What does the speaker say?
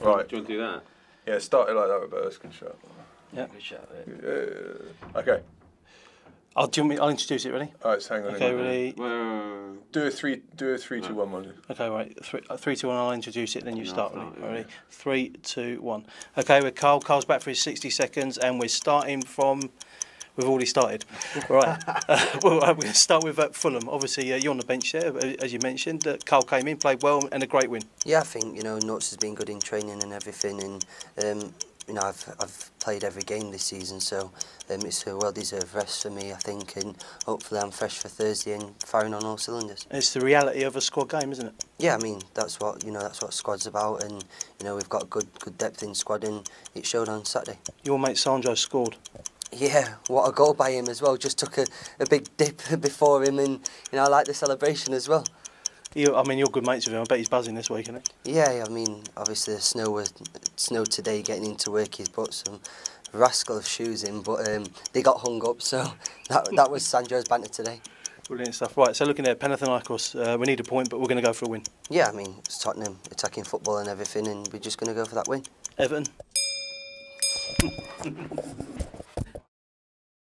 Right. Do you want to do that? Yeah, start it like that with Erskine shot. Yeah. Good shout. Yeah. Yeah. Okay. I'll, do you want me, I'll introduce it, ready? All right, so hang on. Okay, hang on. ready? Well, Do a three. Do a three, two, one, one. Okay, right. Three, uh, three, two, one. I'll introduce it, then you No, start. I'll Ready? start, yeah. ready? Three, two, one. Okay, we're Kyle. Kyle's back for his 60 seconds, and we're starting from. We've already started. Right. uh, well, we're going to start with uh, Fulham. Obviously, uh, you're on the bench there, uh, as you mentioned. Uh, Kyle came in, played well, and a great win. Yeah, I think you know Nuts has been good in training and everything, and um, you know I've I've played every game this season, so um, it's a well-deserved rest for me, I think, and hopefully I'm fresh for Thursday and firing on all cylinders. It's the reality of a squad game, isn't it? Yeah, I mean that's what you know that's what squad's about, and you know we've got good good depth in squad, and it showed on Saturday. Your mate Sandro scored. Yeah, what a goal by him as well. Just took a, a big dip before him, and you know I like the celebration as well. You, I mean, you're good mates with him. I bet he's buzzing this week, isn't? Yeah, I mean, obviously the snow was snow today. Getting into work, he's put some rascal of shoes in, but um, they got hung up. So that that was Sandro's banter today. Brilliant stuff. Right, so looking at Panathinaikos, uh, we need a point, but we're going to go for a win. Yeah, I mean it's Tottenham attacking football and everything, and we're just going to go for that win. Everton.